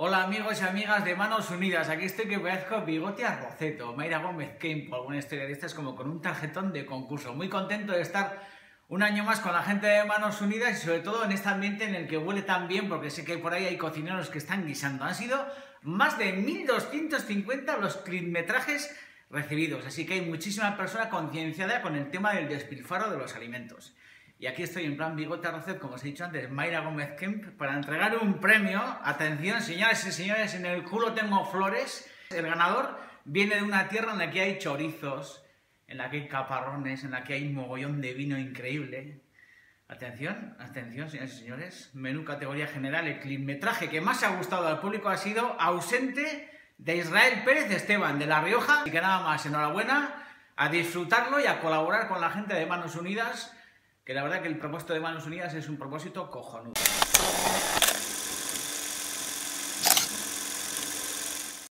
Hola amigos y amigas de Manos Unidas, aquí estoy que parezco bigote a Roceto, Mayra Gómez Kemp, alguna historia de estas como con un tarjetón de concurso. Muy contento de estar un año más con la gente de Manos Unidas y sobre todo en este ambiente en el que huele tan bien porque sé que por ahí hay cocineros que están guisando. Han sido más de 1250 los clipmetrajes recibidos, así que hay muchísima persona concienciada con el tema del despilfarro de los alimentos. Y aquí estoy en plan bigote arrocet, como os he dicho antes, Mayra Gómez Kemp, para entregar un premio. Atención, señoras y señores, en el culo tengo flores. El ganador viene de una tierra en la que hay chorizos, en la que hay caparrones, en la que hay un mogollón de vino increíble. Atención, atención, señoras y señores. Menú categoría general, el clipmetraje que más ha gustado al público ha sido Ausente de Israel Pérez Esteban, de La Rioja. Así que nada más, enhorabuena, a disfrutarlo y a colaborar con la gente de Manos Unidas que la verdad que el propósito de Manos Unidas es un propósito cojonudo.